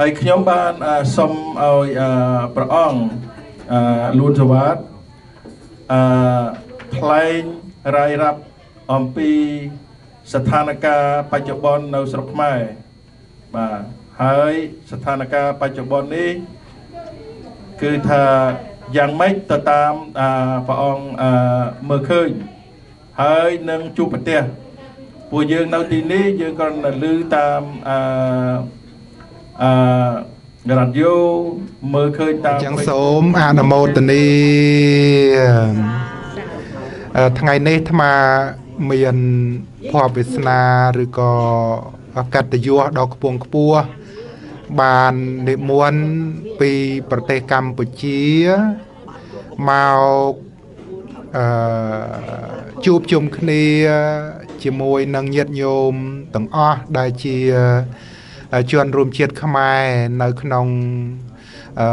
ហើយខ្ញុំបានសុំឲ្យព្រះអង្គលួនសវត្តអឺថ្លែងរាយរាប់អំពីស្ថានភាពបច្ចុប្បន្ននៅស្រុកខ្មែរបាទហើយស្ថានភាពបច្ចុប្បន្ននេះគឺថាយ៉ាងម៉េចទៅតាមព្រះអង្គមើលឃើញហើយនឹងជួបប្រទេសពួកយើងនៅទីនេះយើងគ្រាន់តែឮតាមអឺ អឺរ៉ាឌីយ៉ូមើលឃើញតាមចឹងសូមអនុមោទនីថ្ងៃនេះអាត្មាមានភ័ព្វវាសនាឬក៏កតញ្ញូដ៏ខ្ពង់ខ្ពស់បាននិមន្តពីប្រទេសកម្ពុជាមកអឺជួបជុំគ្នា ជាមួយនឹងញាតិញោមទាំងអស់ដែលជា ជនរួមជាតិខ្មែរនៅក្នុងអឺ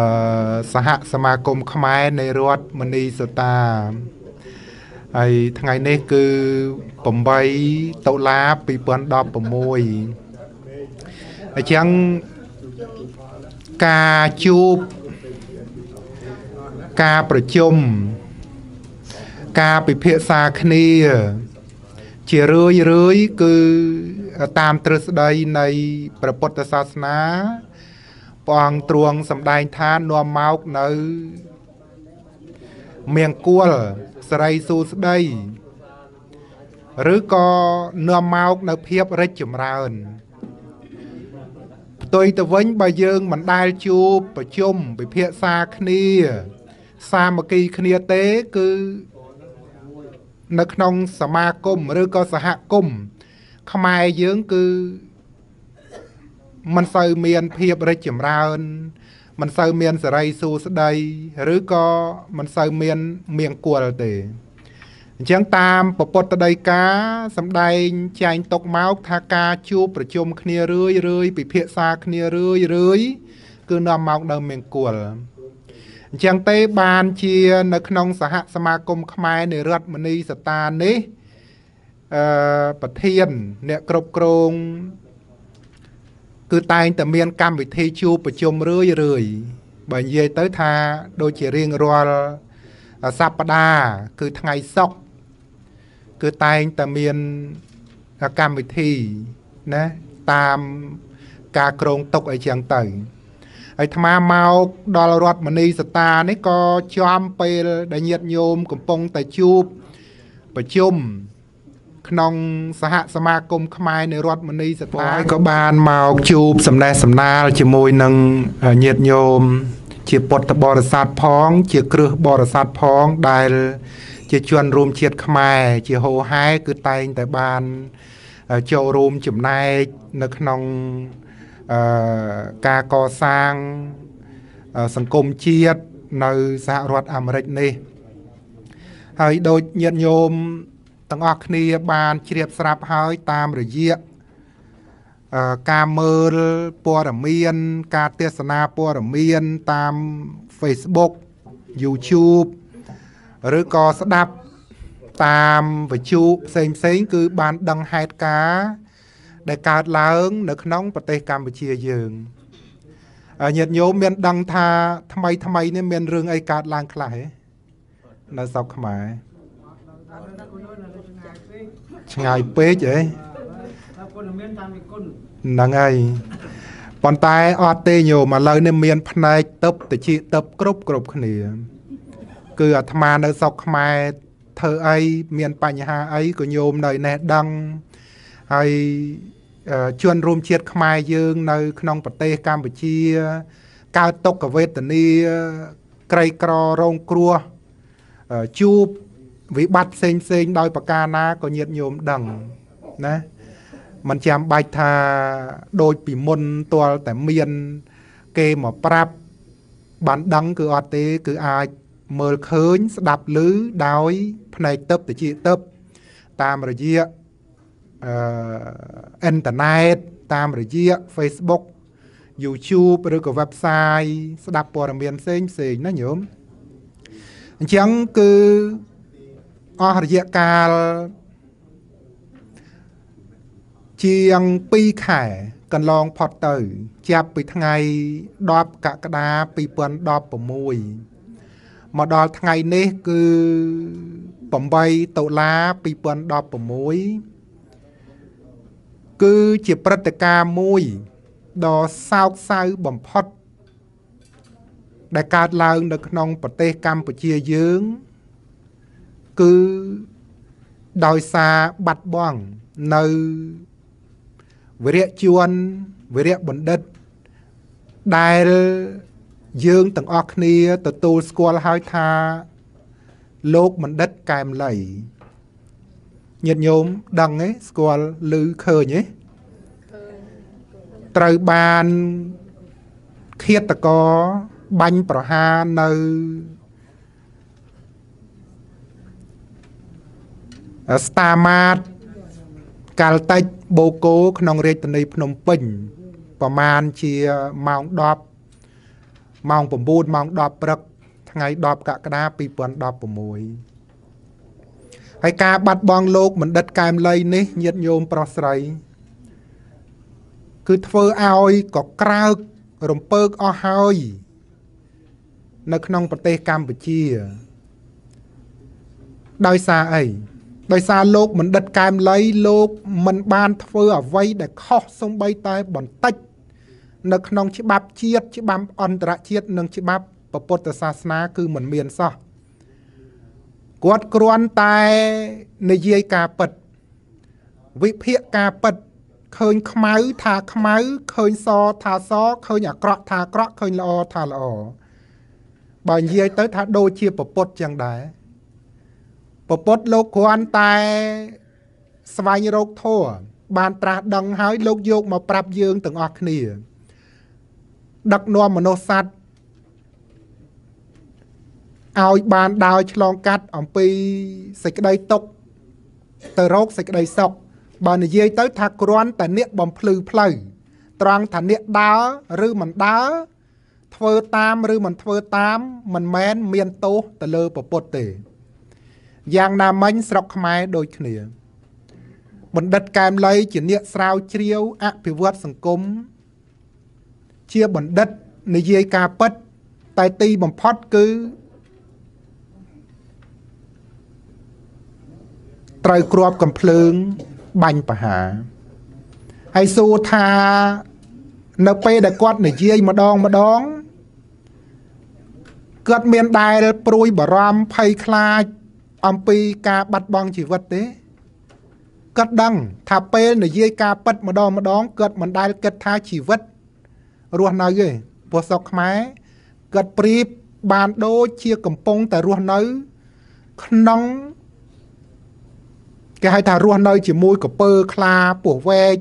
សហសមាគមខ្មែរនៃរដ្ឋមនីសតាហើយថ្ងៃនេះគឺ8តុលា2016អញ្ចឹងការជួបការប្រជុំការពិភាក្សាគ្នា ជារឿយរឿយគឺ តាមទ្រឹស្ដីនៃព្រះពុទ្ធសាសនាព្រះអង្គទ្រង់សម្ដែងថានាំមកនៅមង្គលសរីសួស្ដីឬក៏នាំមកនៅភាពរិទ្ធចម្រើនផ្ទុយទៅវិញបើយើងមិនដែលជួបប្រជុំពិភាក្សាគ្នា សាមគ្គីគ្នាទេគឺនៅក្នុងសមាគមឬក៏សហគមន៍ ខ្មែរយើងគឺមិនសូវមានភាពរីកចម្រើន មិនសូវមានសេរីសួស្តីឬក៏មិនសូវមានមៀងគល់ទេអញ្ចឹងតាមពពុទ្ធដីកាសំដែងចែងຕົកមកថាការជួបប្រជុំគ្នារឿយរឿយពិភាក្សាគ្នារឿយរឿយគឺនាំមកនៅមៀងគល់អញ្ចឹងទេបានជានៅក្នុងសហសមាគមខ្មែរនៃរដ្ឋមនីសតានេះ អឺប្រធាន អ្នកគ្រប់គ្រងគឺតែងតែមានកម្មវិធីជួបប្រជុំរឿយរឿយបើនិយាយទៅថាដូចជារៀងរាល់សប្តាហ៍គឺថ្ងៃសុក្រគឺតែងតែមានកម្មវិធីណាតាមការក្រងទុកអីចឹងទៅហើយអាត្មាមកដល់រដ្ឋមនីសតានេះក៏ចំពេលដែលញាតិញោមកំពុងតែជួបប្រជុំ ក្នុងសហសមាគមខ្មែរនៃរដ្ឋមនីសតាក៏បានមកជួបសំណេះសំណាលជាមួយនឹងញាតិញោមជាពុទ្ធបរិស័ទផង ជាគ្រឹះបរិស័ទផងដែល ជាជនរួមជាតិខ្មែរជាហោហែគឺតែងតែបានចូលរួមចំណែកនៅក្នុងអឺការកសាងសង្គមជាតិនៅសហរដ្ឋអាមេរិកនេះ ហើយដូចញាតិញោម ទាំងអស់គ្នាបានជ្រាបស្រាប់ហើយតាមរយៈការមើលព័ត៌មាន ការទេសនាព័ត៌មានតាម Facebook YouTube ឬក៏ស្ដាប់តាមវិទ្យុផ្សេងផ្សេងគឺបានដឹងហេតុការណ៍ដែលកើតឡើង នៅក្នុងប្រទេសកម្ពុជាយើងញាតិញោមមានដឹងថាថ្មីថ្មីនេះមានរឿងអីកើតឡើងខ្លះហ៎នៅស្រុកខ្មែរ ឆ្ងាយពេកហ៎ហ្នឹងហើយប៉ុន្តែអត់ទេញោមឥឡូវនេះមានផ្នែកទឹកតិចទឹកគ្រប់គ្រប់គ្នា គឺអាត្មានៅស្រុកខ្មែរធ្វើអីមានបញ្ហាអីក៏ញោមនៅណេះដឹងហើយជនរួមជាតិខ្មែរយើងនៅ ក្នុងប្រទេសកម្ពុជាកើតទុក្ខវេទនាក្រីក្ររងគ្រោះជួប វិបត្តិផ្សេងផ្សេងដោយប្រការណាក៏ញាតញោមដឹងណាมันចាំបាច់ថាដូចពីមុនទាល់តែមាន គេមកប្រាប់បានដឹងគឺអត់ទេ គឺអាចមើលឃើញ ស្ដាប់ឮដោយផ្នែកទឹកតិចទឹកតាមរយៈអឺអ៊ីនធឺណិតតាមរយៈ Facebook YouTube ឬក៏ website ស្ដាប់ព័ត៌មានផ្សេងផ្សេងណាញោមអញ្ចឹងគឺ អស់រយៈកាលជាង2ខែកន្លងផុតទៅ ចាប់ពីថ្ងៃ10កក្កដា2016មកដល់ថ្ងៃនេះគឺ8តុលា2016គឺជាព្រឹត្តិការណ៍មួយដ៏សោកសៅបំផុត ដែលកើតឡើងនៅក្នុងប្រទេសកម្ពុជាយើង គឺដោយសារបាត់បង់នៅវិរៈជួនវិរៈបណ្ឌិត ដែលយើងទាំងអស់គ្នាទទួលស្គាល់ហើយថា លោកបណ្ឌិតកែមលីញាតិញោមដឹងទេស្គាល់ឮឃើញទេត្រូវបានឃាតករបាញ់ប្រហារនៅ ស្តាម៉ាតកាល់តិចបូកូក្នុងរាជធានីភ្នំពេញប្រមាណជាម៉ោង10ម៉ោង9ម៉ោង10ព្រឹកថ្ងៃ10កក្កដា2016ហើយការបាត់បង់លោកបណ្ឌិតកែមលីនេះញាតញោមប្រុសស្រី គឺធ្វើឲ្យកក្រើករំពើកអស់ហើយ នៅក្នុងប្រទេសកម្ពុជា ដោយសារអី ដោយសារលោកបណ្ឌិតកែមលីលោកមិនបានធ្វើអ្វីដែលខុសសំបីតែបន្តិច នៅក្នុងច្បាប់ជាតិច្បាប់អន្តរជាតិនិងច្បាប់ពុទ្ធសាសនាគឺមិនមានសោះគាត់គ្រាន់តែនិយាយការពិតវិភាគការពិតឃើញខ្មៅថាខ្មៅឃើញសថាសឃើញអាក្រក់ថាអាក្រក់ឃើញល្អថាល្អបើនិយាយទៅថាដូចជាពពុតចឹងដែរ ពពុតលោកគ្រាន់តែស្វែងរកធัวបានត្រាស់ដឹងហើយលោកយកមកប្រាប់យើងទាំងអស់គ្នា ដឹកនាំមនុស្សសត្វឲ្យបានដើរឆ្លងកាត់អំពីសេចក្តីទុកទៅរកសេចក្តីសុខបើនិយាយទៅថាគ្រាន់តែអ្នកបំភ្លឺផ្លូវត្រង់ថាអ្នកដើរឬមិនដើរធ្វើតាមឬមិនធ្វើតាមមិនមែនមានទោសទៅលើពពុទ្ធទេ យ៉ាងណាមិញស្រុកខ្មែរដូចគ្នាបណ្ឌិតកែមលីជាអ្នកស្រាវជ្រាវអភិវឌ្ឍសង្គមជាបណ្ឌិតនិយាយការពិតតែទីបំផុតគឺត្រូវគ្របកំភ្លើងបាញ់បហាហើយសួរថានៅពេលដែលគាត់និយាយម្ដងម្ដងគាត់មានដែលព្រួយបារម្ភភ័យខ្លាច អំពីការបាត់បង់ជីវិតទេគាត់ដឹងថាពេលនិយាយការពិតម្ដងម្ដងគាត់មិនដែលគិតថាជីវិតរស់នៅទេពោះសុកខ្មែរគាត់ប្រៀបបានដូចជាកំពុងតែរស់នៅ ក្នុងគេហៅថារស់នៅជាមួយកពើខ្លាពស់វែក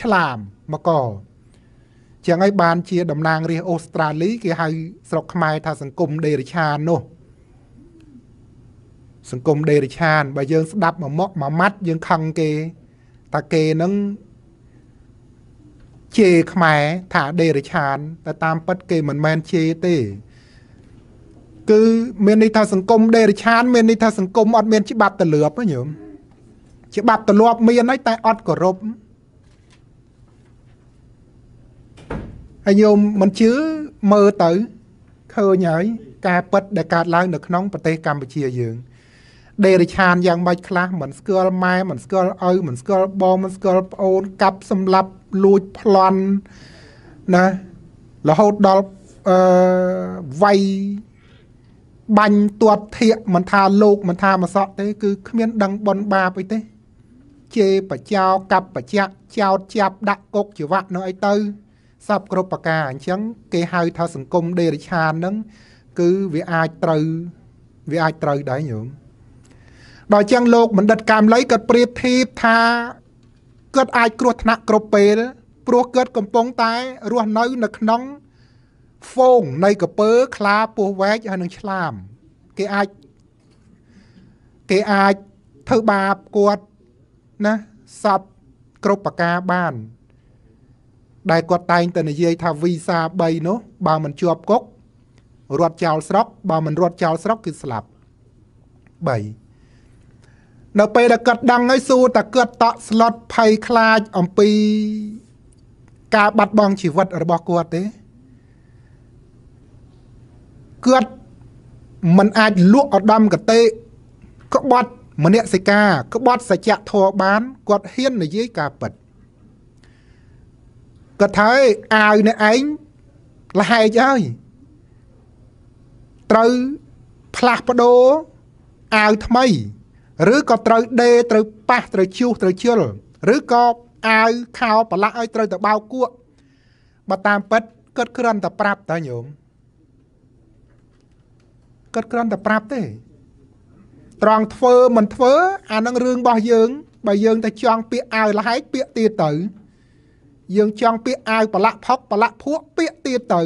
ឆ្លាមមកកចឹងហើយបានជាតំណាងរាស្ត្រអូស្ត្រាលី គេហៅស្រុកខ្មែរថាសង្គមដេរិឆាននោះ សង្គមដេរិឆានបើយើងស្ដាប់មួយមកមួយម៉ាត់យើងខឹងគេតាគេនឹងជេរខ្មែរថាដេរិឆានតែតាមពិតគេមិនមែនជេរទេ គឺមានន័យថាសង្គមដេរិឆាន មានន័យថាសង្គមអត់មានច្បាប់ទលាប់ញោមច្បាប់ទលាប់មានហើយតែអត់គោរពហើយញោមមិនជឿមើលទៅឃើញហើយការពិតដែលកើតឡើងនៅក្នុងប្រទេសកម្ពុជាយើង ដេរិឆានយ៉ាងម៉េចខ្លះមិនស្គាល់ម៉ែមិនស្គាល់ឪមិនស្គាល់បងមិនស្គាល់ប្អូនកាប់សម្លាប់លួចប្លន់ណារហូតដល់អឺវាយបាញ់ទាត់ធៀកមិនថាលោកមិនថាមសក់ទេ គឺគ្មានដឹងបនបាបអីទេជេរបចោកັບបច្ចៈចោតចាប់ដាក់គុកជីវៈនៅអីទៅសពគ្រប់ប្រការអញ្ចឹងគេហៅថាសង្គមដេរិឆានហ្នឹងគឺវាអាចត្រូវវាអាចត្រូវដែរញោម ដល់ចឹងលោកបណ្ឌិតកាមលីគាត់ប្រៀបធៀបថាគាត់អាចគ្រោះថ្នាក់គ្រប់ពេលព្រោះគាត់កំពុងតែរស់នៅនៅក្នុងហ្វូងនៃកពើខ្លាពស់វែកហើយនឹងឆ្លាមគេអាចគេអាចធ្វើបាបគាត់ណាសពគ្រប់ប្រការបាន ដែលគាត់តែងតែនិយាយថាវីសា3នោះបើមិនជាប់គុករត់ចោលស្រុកបើមិនរត់ចោលស្រុកគឺស្លាប់3 នៅពេលដែលគាត់ដឹងហើយសួរតែគាត់តក់ស្លុតភ័យខ្លាចអំពី ការបាត់បង់ជីវិតរបស់គាត់ទេគាត់មិនអាចលក់ឧត្តមកតេក្បត់មនសិការក្បត់សច្ចធម៌បានគាត់ហ៊ាននិយាយការពិតគាត់ថាអាវនេះឯងលហែកហើយត្រូវផ្លាស់ប្ដូរអាវថ្មី ឬក៏ត្រូវដេរត្រូវប៉ះត្រូវជុះត្រូវជិលឬក៏អាវខោប្រឡាក់ឲ្យត្រូវទៅបោកគក់បើតាមពិតគាត់គ្រាន់តែប្រាប់តើញោមគាត់គ្រាន់តែប្រាប់ទេ ត្រង់ធ្វើមិនធ្វើ អានឹងរឿងរបស់យើងបើយើងតែចង់ពាក្យអាវលហែកពាក្យទៀតទៅ យើងចង់ពាក្យអាវប្រឡាក់ផុកប្រឡាក់ភក់ពាក្យទៀតទៅ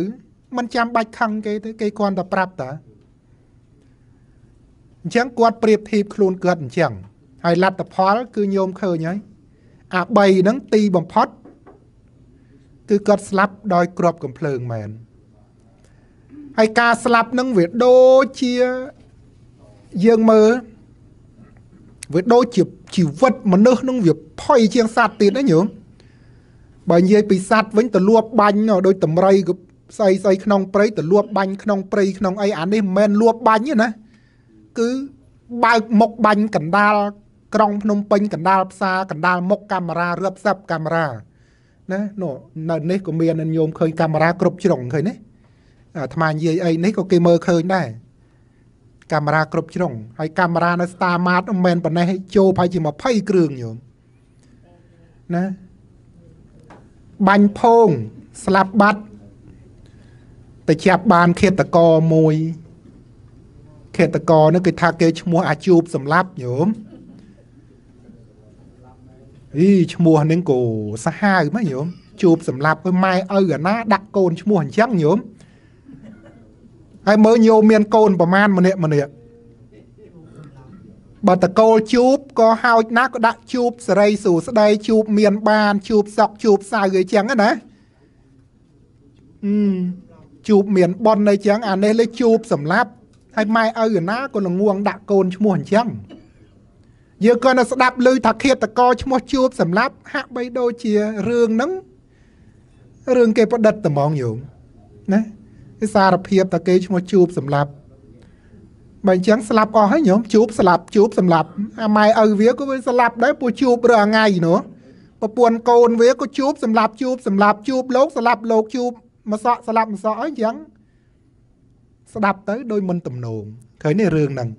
มันចាំបាច់ខឹងគេទេគេគ្រាន់តែប្រាប់តា អញ្ចឹងគាត់ប្រៀបធៀបខ្លួនគាត់អញ្ចឹងហើយលទ្ធផល គឺញោមឃើញហើយអា3ហ្នឹងទីបំផុត គឺគាត់ស្លាប់ដោយគ្រាប់កំភ្លើងមែនហើយការស្លាប់ហ្នឹងវាដូចជាយើងមើលវាដូចជាជីវិតមនុស្សហ្នឹងវាផុយជាងសត្វទៀតណាញោមបើនិយាយពីសត្វវិញទៅលួបបាញ់ដូចតម្រៃក៏ស្អីស្អីក្នុងព្រៃទៅលួបបាញ់ក្នុងព្រៃក្នុងអីអានេះមិនមែនលួបបាញ់ទេណា គឺបើកមុខបាញ់កណ្ដាលក្រុងភ្នំពេញកណ្ដាលផ្សារកណ្ដាលមុខកាមេរ៉ារាប់សិបកាមេរ៉ាណានោះនៅនេះក៏មានញោមឃើញកាមេរ៉ាគ្រប់ជ្រុងឃើញទេអាត្មានិយាយអីនេះក៏គេមើលឃើញដែរកាមេរ៉ាគ្រប់ជ្រុងហើយកាមេរ៉ានៅ Star Mart មិនមែនប៉ុណ្ណេះចូលប្រហែលជា20គ្រឿងញោមណាបាញ់ផោងស្លាប់បាត់ទៅចាប់បានឃាតករមួយ ឃាតករនោះគេថាគេឈ្មោះអាជូបសម្លាប់ញោមអីឈ្មោះហ្នឹងក៏សាហាវមកញោមជួបសម្លាប់ឲ្យម៉ែឪអាណាដាក់កូនឈ្មោះអញ្ចឹងញោមហើយមើលញោមមានកូនប្រមាណម្នាក់ម្នាក់បើតកូលជួបក៏ហោចណាស់ក៏ដាក់ជួបសេរីសួស្ដីជួបមានបានជួបសក់ជួបសៅអីចឹងណាអឺជួបមានប៉ុនអីចឹងអានេះលេជួបសម្លាប់ ហើយម៉ែឪអាណាក៏ល្ងងដាក់កូនឈ្មោះអញ្ចឹងយើងក៏នៅស្ដាប់ឮថាឃាតករឈ្មោះជួបសម្លាប់ហាក់បីដូចជារឿងហ្នឹងរឿងគេប្រឌិតត្មងយោមណាគេសារភាពថាគេឈ្មោះជួបសម្លាប់បើអញ្ចឹងស្លាប់អស់ហើយញោមជួបស្លាប់ជួបសម្លាប់អាម៉ែឪវាក៏វាស្លាប់ដែរពូជួបរើថ្ងៃនោះប្រពន្ធកូនវាក៏ជួបសម្លាប់ជួបសម្លាប់ជួបលោកស្លាប់លោកជួបមកសក់ស្លាប់មកសក់អីអញ្ចឹង ស្ដាប់ទៅដោយមិនទំនោរឃើញនេះរឿងហ្នឹង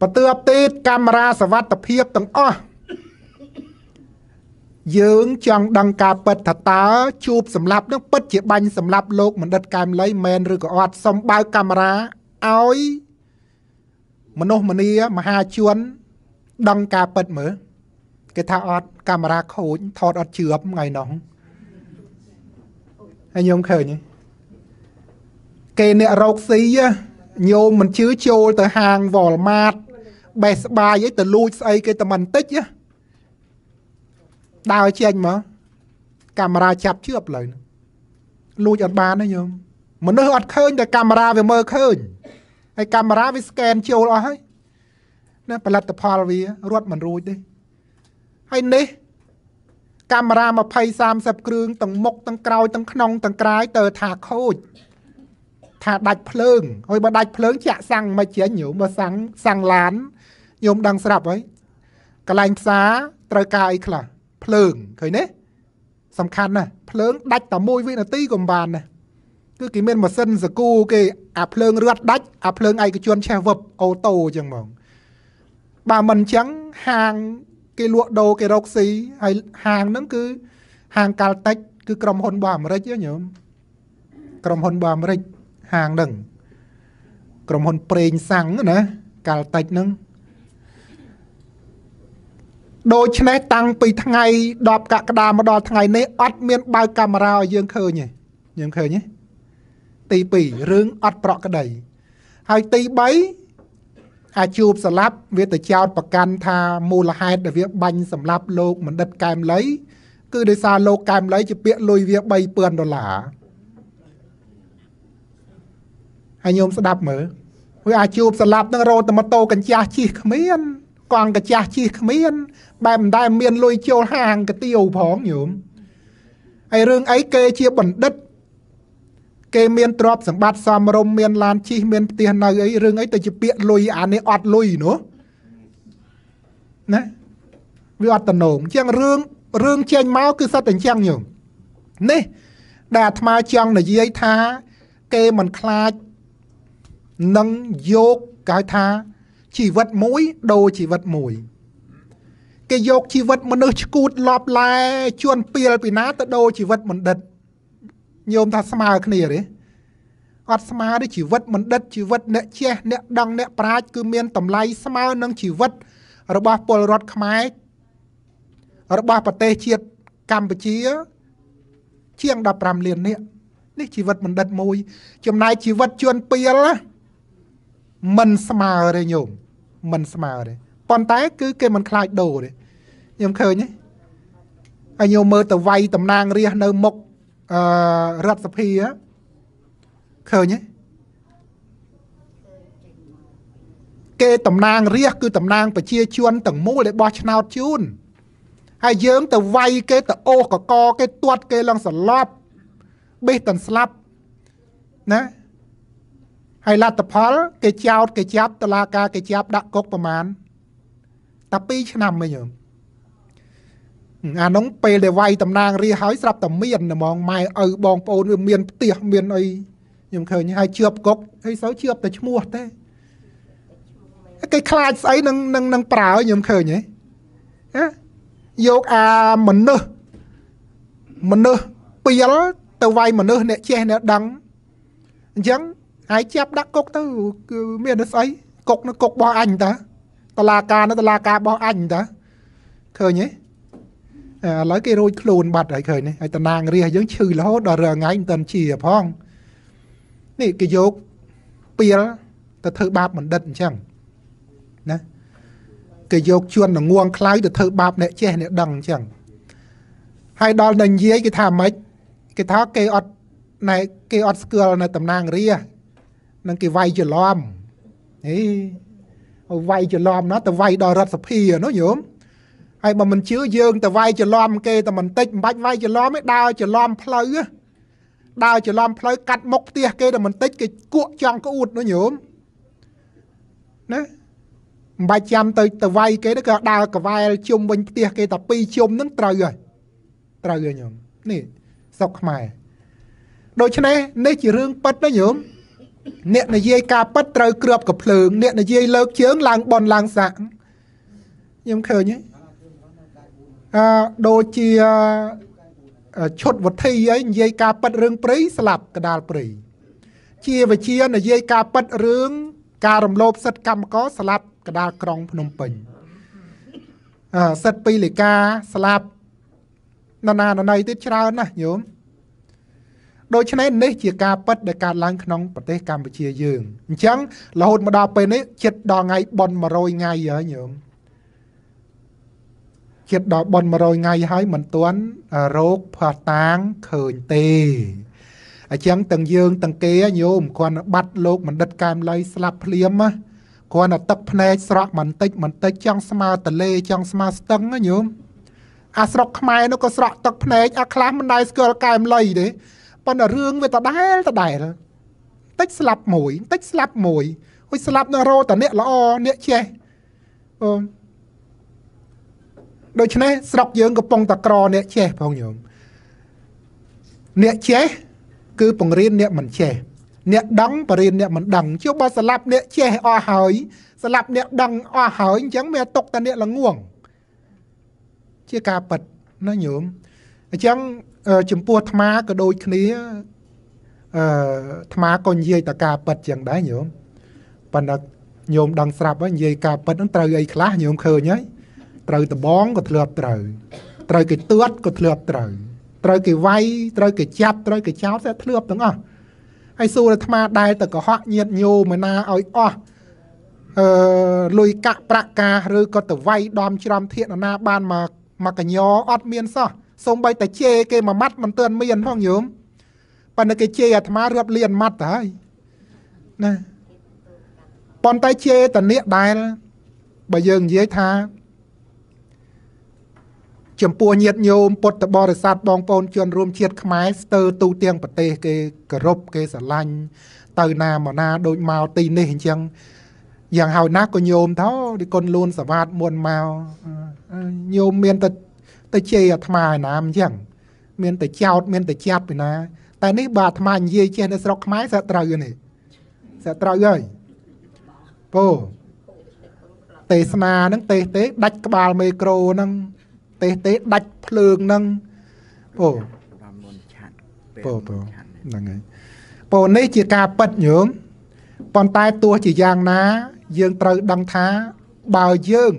បន្ទាប់ទៀតកាមេរ៉ាសវត្ថភាពទាំងអស់យើងចង់ដឹងការពិតថាតើជួបសម្លាប់នឹងពិតជាបាញ់សម្លាប់លោកបណ្ឌិតកែមលីមែនឬក៏អត់សុំបើកកាមេរ៉ាឲ្យមនុស្សម្នាមហាជនដឹងការពិតមើលគេថាអត់កាមេរ៉ាខូចថតអត់ជឿបថ្ងៃនោះហើយញោមឃើញ គេអ្នករោគស៊ីញោមមិនជឿចូលទៅហាង Walmart បេះស្បាយអីទៅលួចស្អីគេតែមិនតិចដើរចេញមកកាមេរ៉ាចាប់ជឿបលើលួចអត់បានទេញោមមនុស្សអត់ឃើញតែកាមេរ៉ាវាមើលឃើញហើយកាមេរ៉ាវាស្កេនចូលអស់ហើយណាផលិតផលវារត់មិនរួចទេហើយនេះកាមេរ៉ា20 30គ្រឿងទាំងមុខទាំងក្រោយទាំងក្នុងទាំងក្រៅទៅថាខូច ថាដាច់ភ្លើងហើយបើដាច់ភ្លើងចាក់សាំងមិនចេញញោមបើសាំងសាំងឡានញោមដឹងស្រាប់ហើយកន្លែងផ្សារត្រូវការអីខ្លះភ្លើងឃើញទេសំខាន់ណាស់ភ្លើងដាច់តែមួយវិនាទីក៏មិនបានដែរគឺគេមានម៉ាស៊ីនសកូគេអាភ្លើងរត់ដាច់អាភ្លើងឯកជនឆេះវឹបអូតូអញ្ចឹងហ្មងបើមិនអញ្ចឹងហាងគេលក់ដូរគេរកស៊ីហើយហាងហ្នឹងគឺហាងកាល់តិចគឺក្រុមហ៊ុនរបស់អាមេរិកញោមក្រុមហ៊ុនរបស់អាមេរិក ហាងហ្នឹងក្រុមហ៊ុនប្រេងសាំងណាកាល់តិចហ្នឹងដូច្នេះតាំងពីថ្ងៃ10កក្កដាមកដល់ថ្ងៃនេះអត់មានបើកកាមេរ៉ាឲ្យយើងឃើញទេយើងឃើញទេទី2រឿងអត់ប្រក់ក្តីហើយទី3អាជួបស្លាប់វាទៅចោតប្រកាន់ថាមូលហេតុដែលវាបាញ់សម្លាប់លោកបណ្ឌិតកែមលី គឺដោយសារលោកកែមលីជាពាក្យលុយវា3000ដុល្លារ ហើយញោមស្ដាប់មើលវាអាជួបស្លាប់នឹងរោតម៉ូតូកញ្ចាស់ជិះគ្មានកង់កញ្ចាស់ជិះគ្មានបែបមិនដែលមានលុយចូលហាងកាទៀវផងញោមហើយរឿងអីគេជាបណ្ឌិត គេមានទ្រព្យសម្បត្តិសមរម្យមានឡានជិះមានផ្ទះនៅអីរឿងអីទៅជាពាក្យលុយអានេះអត់លុយនោះណាវាអត់តំណងជាងរឿងរឿងចេញមកគឺសិតតែអញ្ចឹងញោមនេះដែលអាត្មាចង់និយាយថា គេមិនខ្លាច នឹងយកគេហៅថាជីវិតមួយដូរជីវិតមួយ គេយកជីវិតមនុស្សឈួតលប់ឡែជួនពៀលពីណាទៅដូរជីវិតបណ្ឌិតញោមថាស្មើគ្នាទេអត់ស្មើទេជីវិតបណ្ឌិតជីវិតអ្នកចេះអ្នកដឹងអ្នកប្រាជ្ញគឺមានតម្លៃស្មើនឹងជីវិត របស់ពលរដ្ឋខ្មែររបស់ប្រទេសជាតិកម្ពុជា ជាង15លាននាក់នេះជីវិតបណ្ឌិតមួយ ចំណែកជីវិតជួនពៀល មិនស្មើទេញោមមិនស្មើទេប៉ុន្តែ គឺគេមិនខ្លាចដូរទេខ្ញុំឃើញទេហើយញោមមើលទៅវាយតំណាងរាសនៅមុខអឺរដ្ឋសភាឃើញទេគេតំណាងរាសគឺតំណាងប្រជាជនទាំងមូលដែលបោះឆ្នោតជូនហើយយើងទៅវាយគេទៅអូសកកគេទាត់គេឡើងសន្លប់បេះតស្លាប់ណា ហើយលទ្ធផល គេចោតគេចាប់តឡាការគេចាប់ដាក់គុកប្រមាណតែ2ឆ្នាំវិញញោមអានោះពេលដែលវាយតំណាងរាហើយស្រាប់តែមានហ្មងម៉ែឪបងប្អូនវាមានផ្ទះមានអីខ្ញុំឃើញហើយជឿបគុកហើយសូវជឿបតែឈ្មោះទេគេខ្លាចស្អីនឹងនឹងនឹងប្រើខ្ញុំឃើញហ៎យកអាមនុស្សមនុស្សពីលទៅវាយមនុស្សអ្នកចេះអ្នកដឹងអញ្ចឹង ហើយចាប់ដាក់គុកទៅគឺមានស្អីគុកនៅគុករបស់អញតាតឡាការនៅតឡាការរបស់អញតាឃើញទេឥឡូវគេរួចខ្លួនបាត់ហើយឃើញទេហើយតំណាងរាជយើងឈឺរហូតដល់រឿងថ្ងៃមិនទាន់ជាផងនេះគេយកពីលទៅធ្វើបាបបណ្ឌិតអញ្ចឹងណាគេយកជួនងងខ្លៅទៅធ្វើបាបអ្នកចេះអ្នកដឹងអញ្ចឹងហើយដល់ដល់និយាយគេថាម៉េចគេថាគេអត់ណែគេអត់ស្គាល់នៅតំណាងរា នឹងគេវាយច្រឡំហេវាយច្រឡំណាទៅវាយដល់រដ្ឋសភានោះញោមហើយបើមិនជឿយើងទៅវាយច្រឡំគេតែបន្តិចមិនបាច់វាយច្រឡំទេដើរច្រឡំផ្លូវដើរច្រឡំផ្លូវកាត់មុខផ្ទះគេតែបន្តិចគេគក់ចង់ក្អួតនោះញោមណាមិនបាច់ចាំទៅទៅវាយគេទៅក៏ដើរកវែលជុំវិញផ្ទះគេតែពីរជុំហ្នឹងត្រូវហើយត្រូវហើយញោមនេះសុកខ្មែរដូច្នេះនេះជារឿងប៉ិតណាញោម អ្នកនិយាយការប៉ិតត្រូវគ្របកភ្លើងអ្នកនិយាយលើកជើងឡើងបនឡើងសាក់ខ្ញុំឃើញអឺដូចជាឈុតវត្ថីអីនិយាយការប៉ិតរឿងព្រៃស្លាប់កដាលព្រៃជាវិជានិយាយការប៉ិតរឿងការរំលោភសិទ្ធិកម្មករស្លាប់កដាលក្រុងភ្នំពេញអឺសិទ្ធិពីលេខាស្លាប់នរណាណីទៀតច្រើនណាស់ញោម ដូច្នេះនេះជាការពិតដែលកើតឡើងក្នុងប្រទេសកម្ពុជាយើងអញ្ចឹងរហូតមកដល់ពេលនេះចិត្តដល់ថ្ងៃប៉ុន100ថ្ងៃហើយញោមចិត្តដល់ប៉ុន100ថ្ងៃហើយមិនទាន់រោគផាតាងឃើញទេអញ្ចឹងទាំងយើងទាំងគេញោមគាត់បាត់លោកបណ្ឌិតកែមលីស្លាប់ភ្លាមណាគាត់តែទឹកភ្នែកស្រក់បន្តិចបន្តិចចង់ស្មើតលេចង់ស្មើស្ទឹងណាញោមអាស្រុកខ្មែរនោះក៏ស្រក់ទឹកភ្នែកអាខ្លះមិនដែលស្គាល់កែមលីទេ ប៉ុន្តែរឿងវាដដែលដដែលតិចស្លាប់មួយតិចស្លាប់មួយហួយស្លាប់នៅរោតអ្នកល្អអ្នកចេះអូដូច្នេះស្រុកយើងកំពុងតែក្រអ្នកចេះផងញោមអ្នកចេះគឺបង្រៀនអ្នកមិនចេះអ្នកដឹងបរិញ្ញាអ្នកមិនដឹងជួបបើស្លាប់អ្នកចេះអស់ហើយស្លាប់អ្នកដឹងអស់ហើយអញ្ចឹងមានຕົកតែអ្នកល្ងងជាការប៉ັດណាញោមអញ្ចឹង ចំពោះអាត្មាក៏ដូចគ្នាអឺអាត្មាក៏និយាយតការប៉ັດចឹងដែរញោមប៉ុន្តែញោមដឹងស្រាប់ហើយនិយាយការប៉ັດហ្នឹងត្រូវអីខ្លះញោមឃើញហើយត្រូវដបងក៏ធ្លាប់ត្រូវត្រូវគេទួតក៏ធ្លាប់ត្រូវត្រូវគេវាយត្រូវគេចាប់ត្រូវគេចោតតែធ្លាប់ទាំងអស់ហើយសួរអាត្មាដែលទៅកុហកញាតញោមឯណាឲ្យអស់អឺលុយកាក់ប្រាក់ការឬក៏ទៅវាយដំច្រំធៀកណាបានមកមកកញ្ញអត់មានសោះ សូម្បីតែជេរគេមួយម៉ាត់មិនទាន់មានផងញោមប៉ុន្តែគេជេរអាត្មារាប់លានម៉ាត់ទៅហើយណាប៉ុន្តែជេរតនៀកដែលបើយើងនិយាយថាចំពោះញាតិញោមពុទ្ធបរិស័ទបងប្អូនជនរួមជាតិខ្មែរស្ទើរទូទាំងប្រទេសគេគោរពគេស្រឡាញ់ទៅណាមកណាដូចមកទីនេះអញ្ចឹងយ៉ាងហើយណាស់ក៏ញោមថោទីគុណលួនសវ៉ាតមុនមកញោមមានតែ ទៅជេរអាត្មាឯណាអញ្ចឹងមានតែចោតមានតែចាប់ឯណា តែនេះបើអាត្មានិយាយចេះនៅស្រុកខ្មែរសើត្រូវនេះសើត្រូវហើយពោទេសនាហ្នឹងទេសទេដាច់ក្បាលមេក្រូហ្នឹងទេសទេដាច់ភ្លើងហ្នឹងពោពោពោហ្នឹងហើយពោនេះជាការប៉ັດញោមប៉ុន្តែទោះជាយ៉ាងណា យើងត្រូវដឹងថាបើយើង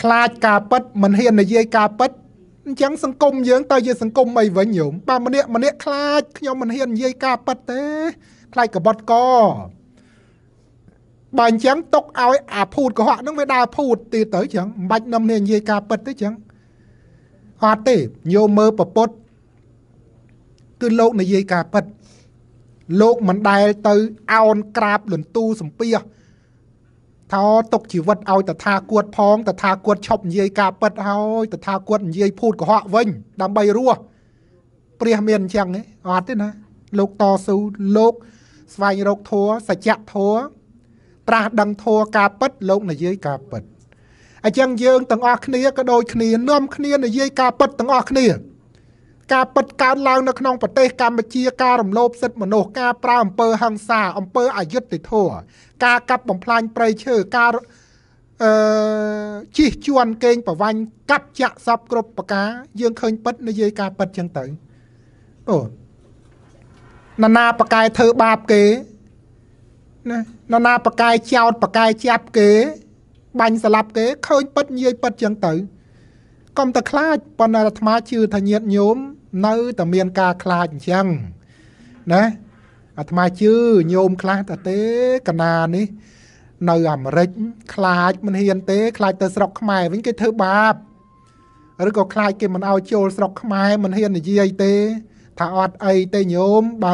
ខ្លាចការពិតមិនហ៊ាននិយាយការពិតអញ្ចឹងសង្គមយើងទៅជាសង្គមអីវិញយោមបាទម្នាក់ម្នាក់ខ្លាចខ្ញុំមិនហ៊ាននិយាយការពិតទេខ្លាចកបត់កបើអញ្ចឹងຕົកឲ្យអាភូតកុហកហ្នឹងវាដើរភូតទៀតទៅអញ្ចឹងមិនបាច់នឹមនេះនិយាយការពិតទេអញ្ចឹងអត់ទេញោមមើលប្រពុតគឺលោកនិយាយការពិតលោកមិនដែលទៅអោនក្រាបលន្ទូសំភារ ថាទុកជីវិតឲ្យតថាគតផងតថាគតឈប់និយាយការប៉ັດហើយតថាគតនិយាយភូតកុហកវិញ ដើម្បីរស់ព្រះមានអញ្ចឹងទេអត់ទេណាលោកតស៊ូលោក ស្វែងរកធัวសច្ចធัวត្រាស់ដឹងធัวការពិតលោកនិយាយការពិតអញ្ចឹងយើងទាំងអស់គ្នាក៏ដូចគ្នានាំគ្នានិយាយការពិតទាំងអស់គ្នា ការពិតកើតឡើងនៅក្នុងប្រទេសកម្ពុជាការរំលោភសិទ្ធិមនុស្សការប្រើអំពើហិង្សាអំពើអយុត្តិធម៌ការកាប់បំផ្លាញព្រៃឈើការអឺជិះជួនកេងប្រវាញ់កាប់ចាក់សពគ្រប់ប្រការយើងឃើញពិតនិយាយការពិតចឹងទៅអូនរណាប្រកែធ្វើបាបគេណានរណាប្រកែចោតប្រកែចាប់គេ បាញ់ស្លាប់គេឃើញពិតនិយាយពិតចឹងទៅកុំតែខ្លាចប៉ុន្តែអាត្មាជឿថាញាតញោម នៅតែមានការខ្លាចអញ្ចឹងណាអាត្មាជឿញោមខ្លះតែទេកណានេះ នៅអាមេរិកខ្លាចមិនហ៊ានទេ ខ្លាចទៅស្រុកខ្មែរវិញគេធ្វើបាបឬក៏ខ្លាចគេមិនឲ្យចូលស្រុកខ្មែរមិនហ៊ាននិយាយទេថាអត់អីទេញោមបើ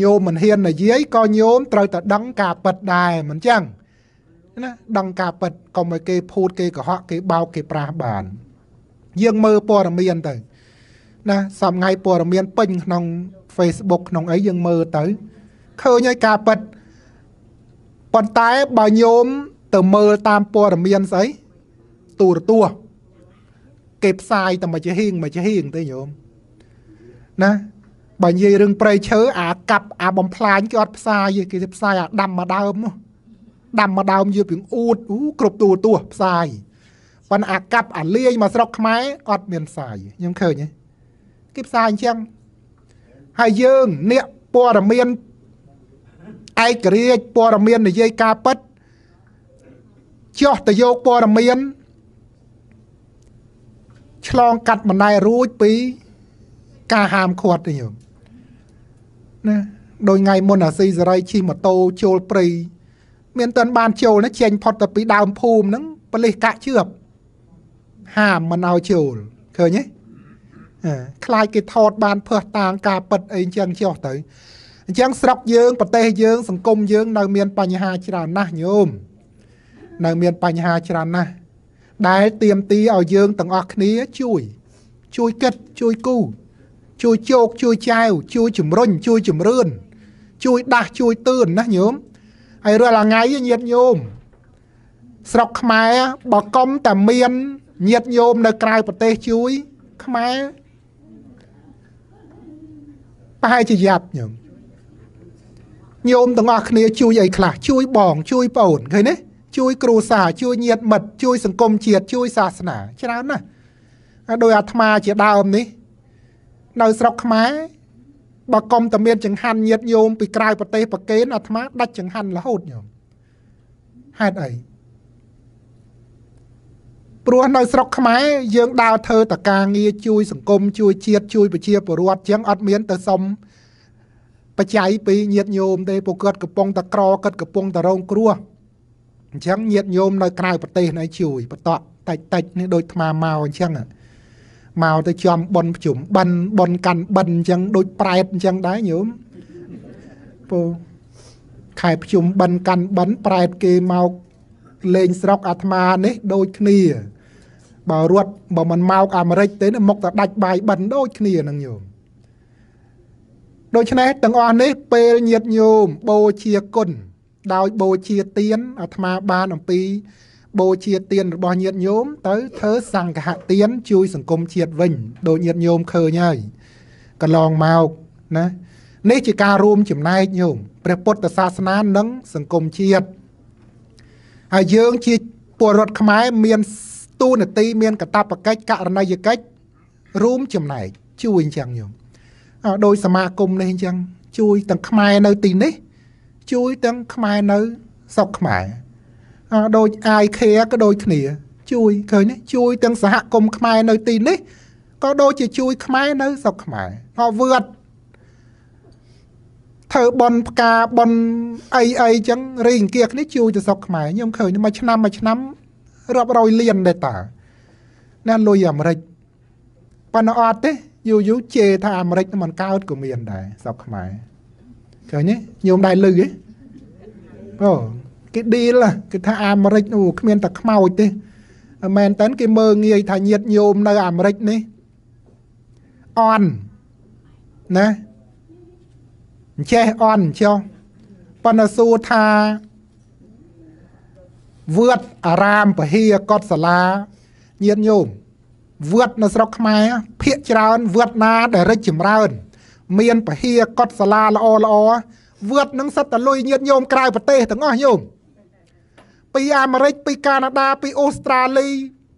ញោមមិនហ៊ាននិយាយក៏ញោមត្រូវតែដឹងការពិតដែរមិនចឹងណាដឹងការពិតកុំឲ្យគេភូតគេកុហកគេបោកគេប្រាស់បាន យើងមើលព័ត៌មានទៅ ណាសំថ្ងៃព័ត៌មានពេញក្នុង Facebook ក្នុងអីយើងមើលទៅឃើញហើយការពិតប៉ុន្តែបើញោមទៅមើលតាមព័ត៌មានស្អីទូរទស្សន៍គេផ្សាយតែមួយជាហៀងមួយជាហៀងទេញោមណាបើនិយាយរឿងប្រៃឈើអាកាប់អាបំផ្លាញគេអត់ផ្សាយគេផ្សាយអាដាំមកដើមនោះដាំមកដើមយើពីអ៊ូតអូគ្រប់ទូទស្សន៍ផ្សាយប៉ុន្តែអាកាប់អាលាយមកស្រុកខ្មែរអត់មានផ្សាយខ្ញុំឃើញទេ គេផ្សាយអញ្ចឹងហើយយើងអ្នកព័ត៌មានឯករាជ្យព័ត៌មាននិយាយការពិតចោះទៅយកព័ត៌មានឆ្លងកាត់បណ្ដាយរួចពីការហាមឃាត់ទេញោមណាដោយថ្ងៃមុនអាស៊ីសេរីជិះម៉ូតូចូលព្រៃមានតើបានចូលណាចេញផុតទៅពីដើមភូមិហ្នឹងប៉លិសកាក់ជឿបហាមមិនឲ្យចូលឃើញទេ ខ្លាចគេថតបានភ័ស្តុតាងការប៉ັດអីចឹងចុះទៅអញ្ចឹងស្រុកយើងប្រទេសយើង សង្គមយើង នៅមានបញ្ហាច្រើនណាស់ញោមនៅមានបញ្ហាច្រើនណាស់ដែលទៀមទីឲ្យយើងទាំងអស់គ្នាជួយ ជួយគិតជួយគូជួយជោគជួយចែវជួយជំរុញជួយជំរឿនជួយដាស់ជួយទឿនណាញោមហើយរាល់ថ្ងៃញាតញោមស្រុកខ្មែរបើកុំតែមានញាតញោមនៅក្រៅប្រទេសជួយខ្មែរ ប្រហែលជាយ៉ាប់ញោមញោមទាំងអស់គ្នាជួយអីខ្លះជួយបងជួយប្អូនឃើញទេជួយគ្រួសារជួយញាតិមិត្តជួយសង្គមជាតិជួយសាសនាច្រើនណាស់ដោយអាត្មាជាដើមនេះ នៅស្រុកខ្មែរបើកុំតែមានចង្ហាន់ញាតញោមពីក្រៅប្រទេសប្រកេនអាត្មាដាច់ចង្ហាន់រហូតញោមហេតុអី ព្រោះនៅស្រុកខ្មែរយើងដើរធ្វើតការងារជួយសង្គមជួយជាតិជួយប្រជាពលរដ្ឋចឹងអត់មានទៅសុំបច្ច័យពីញាតញោមទេពួកគាត់កំពុងតែក្រគាត់កំពុងតែរងគ្រោះអញ្ចឹងញាតញោមនៅក្រៅប្រទេសណៃជួយបតក់តិចតិចនេះដូចថ្មមកអញ្ចឹងមកទៅចំប៉ុនប្រជុំបិណ្ឌប៉ុនកាន់បិណ្ឌអញ្ចឹងដូចប្រែតអញ្ចឹងដែរញោមពូខែប្រជុំបិណ្ឌកាន់បិណ្ឌប្រែតគេមកលេងស្រុកអាត្មានេះដូចគ្នា បើរត់បើមិនមកអាមេរិកទេមកតែដាច់បាយបិណ្ឌដូចគ្នានឹងញោមដូច្នេះទាំងអស់នេះពេលញាតញោមបូជាគុណដោយបូជាទានអាត្មាបានអំពីបូជាទានរបស់ញាតញោមទៅធ្វើសង្ឃហទានជួយសង្គមជាតិវិញដូចញាតញោមឃើញហើយកន្លងមកណានេះជាការរួមចំណែកញោមព្រះពុទ្ធសាសនានិងសង្គមជាតិហើយយើងជាពលរដ្ឋខ្មែរមាន ទូនាទីមានកតបកិច្ចករណីយកិច្ចរួមចំណែកជួយអញ្ចឹងញោមដោយសមាគមនេះអញ្ចឹងជួយទាំងខ្មែរនៅទីនេះ ជួយទាំងខ្មែរនៅស្រុកខ្មែរដោយអាយខេក៏ដូចគ្នា ជួយឃើញនេះជួយទាំងសហគមន៍ខ្មែរនៅទីនេះក៏ដូចជាជួយខ្មែរនៅស្រុកខ្មែរអវឿតធ្វើបនផ្កាបនអីអីចឹងរីអង្គាគ្នាជួយទៅស្រុកខ្មែរខ្ញុំឃើញមួយឆ្នាំមួយឆ្នាំ រាប់រយលានដែរតើណាលុយអាមេរិកប៉ុន្តែអត់ទេយូរយូរជេរថាអាមេរិកមិនកើតក៏មានដែរស្រុកខ្មែរឃើញទេញោមដែរលឺទេអូគេឌីលគេថាអាមេរិកអូគ្មានតែខ្មោចទេមែនតើគេមើងងាយថាញាតញោមនៅអាមេរិកនេះអន់ណាអញ្ចេះអន់ចុះប៉ុន្តែសួរថា វឿតអារាមពហិយកតសាលាញាតញោមវឿតនៅស្រុកខ្មែរភាកច្រើនវឿតណាដែលរិចចម្រើន មានពហិយកតសាលាល្អល្អវឿតនឹងសិតតលុយញាតញោមក្រៅប្រទេសទាំងអស់ញោមពីអាមេរិកពីកាណាដាពីអូស្ត្រាលី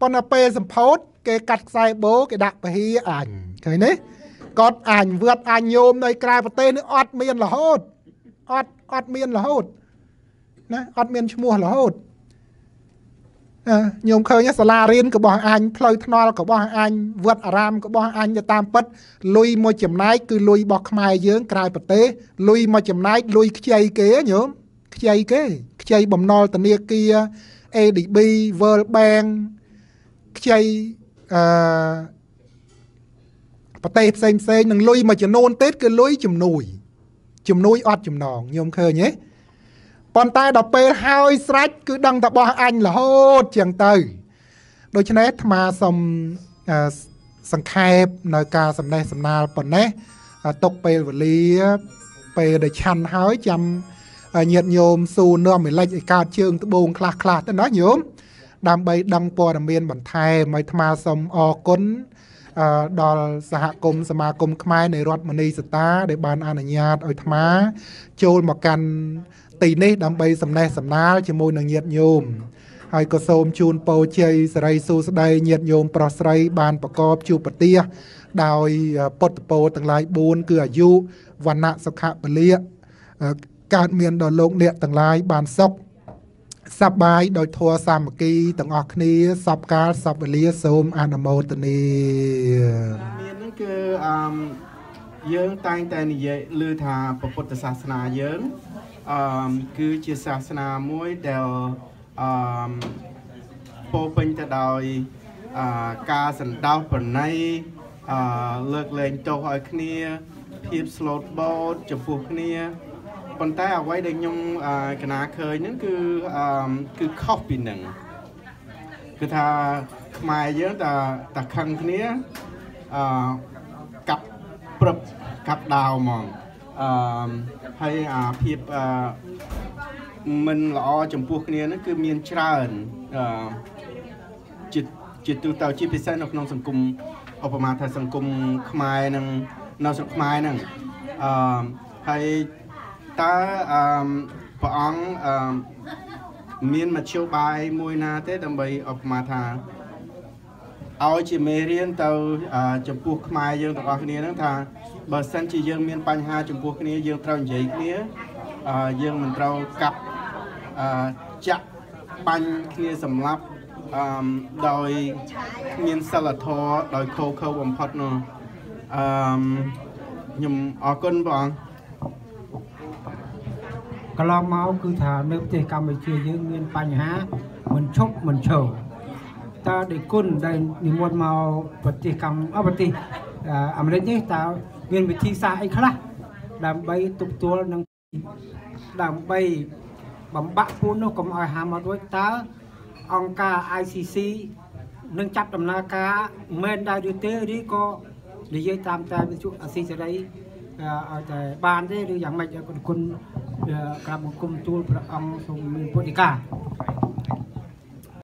ប៉ុន្តែពេលសម្ពោធគេកាត់ខ្សែបូគេដាក់ពហិអញឃើញទេគាត់អញវឿតអញញោមនៅក្រៅប្រទេសនេះអត់មានរហូតអត់អត់មានរហូតណាអត់មានឈ្មោះរហូត ញោមឃើញសាលារៀនរបស់អញផ្លូវថ្នល់របស់អញវត្តអារាមរបស់អញទៅតាមពិតលុយមួយចំណែកគឺលុយរបស់ខ្មែរយើងក្រៅប្រទេសលុយមួយចំណែកលុយខ្ចីគេញោមខ្ចីគេខ្ចីបំណុលធនាគារ ADB World Bank ខ្ចីអឺប្រទេសផ្សេងផ្សេងនឹងលុយមួយចំនួនទៀតគឺលុយជំនួយជំនួយអត់ចំណងញោមឃើញទេ ប៉ុន្តែដល់ពេលហើយស្រេចគឺដឹងតែបោះអញរហូតចឹងទៅ ដូច្នេះអាត្មាសូមសង្ខេបនៅការសំណេះសំណាលប៉ុណ្ណេះຕົកពេលវេលាពេលដែលឆាន់ហើយចាំញាតញោមស៊ូនាំមិលិចឲ្យកើតជើងត្បូងខ្លះខ្លះទៅណាញោមដើម្បីដឹងព័ត៌មានបន្ថែមឲ្យអាត្មាសូមអរគុណដល់សហគមន៍សមាគមខ្មែរនៃរដ្ឋមនីសតា ដែលបានអនុញ្ញាតឲ្យអាត្មាចូលមកកាន់ ទីនេះដើម្បីសំណេះសំណាលជាមួយនឹងញាតិញោមហើយក៏សូមជូនពរជ័យសិរីសួស្តីញាតិញោមប្រុសស្រី បានប្រកបជួបប្រទាសដោយពុទ្ធពោទាំងឡាយ4គឺអាយុវណ្ណៈសុខៈពលៈកើតមានដល់លោកអ្នកទាំងឡាយបានសុខសប្បាយដោយធัวសាមគ្គីទាំងអស់គ្នាសពកាលសពវេលាសូមអនុមោទនាមានហ្នឹងគឺអឺយើងតែងតែនិយាយឮថាពុទ្ធសាសនាយើង អឺគឺជាសាសនាមួយដែលអឺពោពេញទៅដោយអឺការសន្តោសប្រណីអឺលើកលែងទោសឲ្យគ្នាភាព slot boat ចំពោះគ្នាប៉ុន្តែអ្វីដែលខ្ញុំកណាឃើញហ្នឹងគឺអឺគឺខុសពីនឹងគឺថាខ្មែរយើងតែតែខឹងគ្នាអឺកាប់ព្រឹបកាប់ដាវហ្មង អឺហើយអាភាពអឺមិនល្អចំពោះគ្នាហ្នឹងគឺមានច្រើនអឺជាជាទូទៅជាពិសេសនៅក្នុងសង្គមឧបមាថាសង្គមខ្មែរនឹងនៅស្រុកខ្មែរហ្នឹងអឺហើយតើអឺព្រះអង្គអឺមានមធ្យោបាយមួយណាទេដើម្បីឧបមាថា ឲ្យជាមេរៀនទៅចំពោះខ្មែរយើងទាំងអស់គ្នាហ្នឹងថាបើសិនជាយើងមានបញ្ហាចំពោះគ្នាយើងត្រូវនិយាយគ្នាយើងមិនត្រូវកាប់ចាក់បាញ់គ្នាសម្លាប់អឺដោយមានសិលធម៌ដោយខោខើបំផុតនោះអឺខ្ញុំអរគុណព្រះអង្គកន្លងមកគឺថានៅប្រទេសកម្ពុជាយើងមានបញ្ហាមិនឈប់មិនឈរ តើដោយគុណដែលនិមន្តមកប្រទេសកម្ពុជាប្រទេសអាមេរិកនេះតើមានវិធីសាស្ត្រអីខ្លះដើម្បីទប់ទល់នឹងដើម្បីបំបាក់ពូននោះកុំឲ្យហាមអត់រួចតើអង្គការ ICC នឹងចាប់ដំណើរការមិនដែរឬទេឬក៏និយាយតាមតែវិទ្យុអស៊ីសេរីអឺឲ្យតែបានទេឬយ៉ាងម៉េចឲ្យគុណគុណអឺក្រាបបង្គំទូលព្រះអង្គសូមមានពុទ្ធិកា